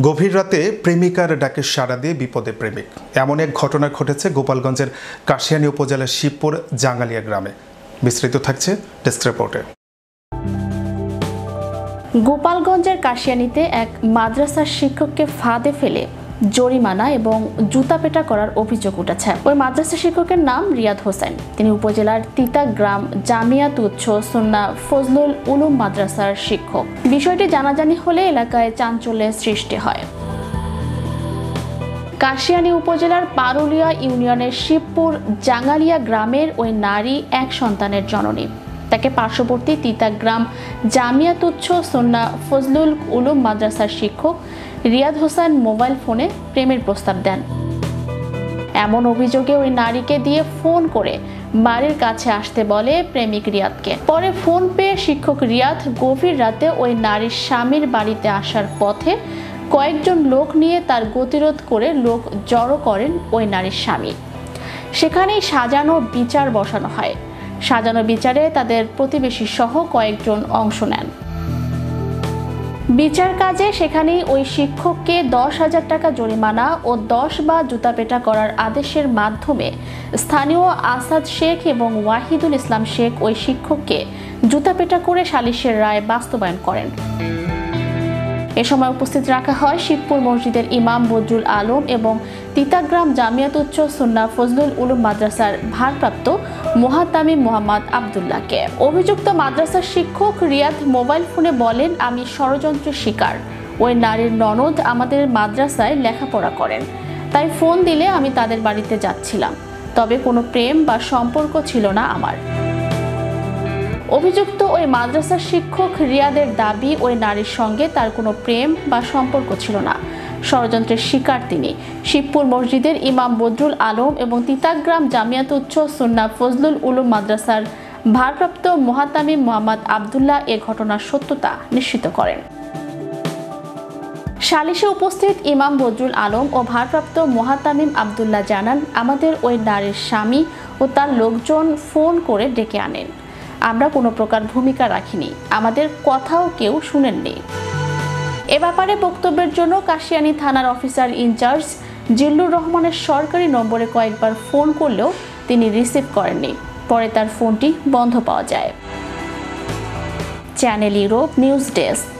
গভীর রাতে প্রেমিকার ডাকে সাড়া দিয়ে বিপদে প্রেমিক। এমন এক ঘটনা ঘটেছে গোপালগঞ্জের কাশিয়ানী উপজেলার শিবপুর জাঙ্গালিয়া গ্রামে। বিস্তৃত থাকছে ডেস্ক রিপোর্টে। গোপালগঞ্জের কাশিয়ানীতে এক মাদ্রাসার শিক্ষককে ফাঁদে ফেলে জরিমানা এবং জুতাপেটা করার অভিযোগ উঠেছে। ওই মাদ্রাসা শিক্ষকের নাম রিয়াদ হোসেন। তিনি উপজেলার তিতা গ্রাম জামিয়াত উচ্চ সন্না ফজলুল উলুম মাদ্রাসার শিক্ষক। বিষয়টি জানাজানি হলে এলাকায় চাঞ্চল্যের সৃষ্টি হয়। কাশিয়ানী উপজেলার পারুলিয়া ইউনিয়নের শিবপুর জাঙ্গালিয়া গ্রামের ওই নারী এক সন্তানের জননী। তাকে পার্শ্ববর্তী তিতাগ্রাম জামিয়াতুচ্ছ সন্না ফজলুল উলুম মাদ্রাসার শিক্ষক রিয়াদ হোসেন মোবাইল ফোনে প্রেমের প্রস্তাব দেন। এমন অভিযোগে ওই নারীকে দিয়ে ফোন করে বাড়ির কাছে আসতে বলে প্রেমিক রিয়াদকে। পরে ফোন পেয়ে শিক্ষক রিয়াদ গভীর রাতে ওই নারীর স্বামীর বাড়িতে আসার পথে কয়েকজন লোক নিয়ে তার গতিরোধ করে লোক জড়ো করেন ওই নারীর স্বামী। সেখানেই সাজানো বিচার বসানো হয়। সাজানো বিচারে তাদের প্রতিবেশী সহ কয়েকজন অংশ নেন। বিচার কাজে সেখানেই ওই শিক্ষককে দশ হাজার টাকা জরিমানা ও দশ বা জুতাপেটা করার আদেশের মাধ্যমে স্থানীয় আসাদ শেখ এবং ওয়াহিদুল ইসলাম শেখ ওই শিক্ষককে জুতাপেটা করে সালিশের রায় বাস্তবায়ন করেন। এ সময় উপস্থিত রাখা হয় শিবপুর মসজিদের ইমাম বজরুল আলম এবং তিতাগ্রাম জামিয়াত উচ্চ সুন্না ফজলুল উলুম মাদ্রাসার ভারপ্রাপ্ত মোহাতামিম মোহাম্মদ আবদুল্লাহকে। অভিযুক্ত মাদ্রাসার শিক্ষক রিয়াদ মোবাইল ফোনে বলেন, আমি ষড়যন্ত্রের শিকার। ওই নারীর ননদ আমাদের মাদ্রাসায় লেখাপড়া করেন। তাই ফোন দিলে আমি তাদের বাড়িতে যাচ্ছিলাম। তবে কোনো প্রেম বা সম্পর্ক ছিল না আমার। অভিযুক্ত ওই মাদ্রাসার শিক্ষক রিয়াদের দাবি, ওই নারীর সঙ্গে তার কোনো প্রেম বা সম্পর্ক ছিল না। ষড়যন্ত্রের শিকার তিনি। শিবপুর মসজিদের ইমাম বদরুল আলম এবং তিতাগ্রাম জামিয়াত উচ্চ সুন্না ফজলুল উলুম মাদ্রাসার ভারপ্রাপ্ত মোহাতামিম মোহাম্মদ আবদুল্লাহ এ ঘটনার সত্যতা নিশ্চিত করেন। সালিশে উপস্থিত ইমাম বদরুল আলম ও ভারপ্রাপ্ত মোহাতামিম আবদুল্লাহ জানান, আমাদের ওই নারীর স্বামী ও তার লোকজন ফোন করে ডেকে আনেন। আমরা কোনো প্রকার ভূমিকা রাখিনি। আমাদের কথাও কেউ শুনেননি। এ ব্যাপারে বক্তব্যের জন্য কাশিয়ানি থানার অফিসার ইনচার্জ জিল্লুর রহমানের সরকারি নম্বরে কয়েকবার ফোন করলেও তিনি রিসিভ করেননি। পরে তার ফোনটি বন্ধ পাওয়া যায়। Channel Europe news desk.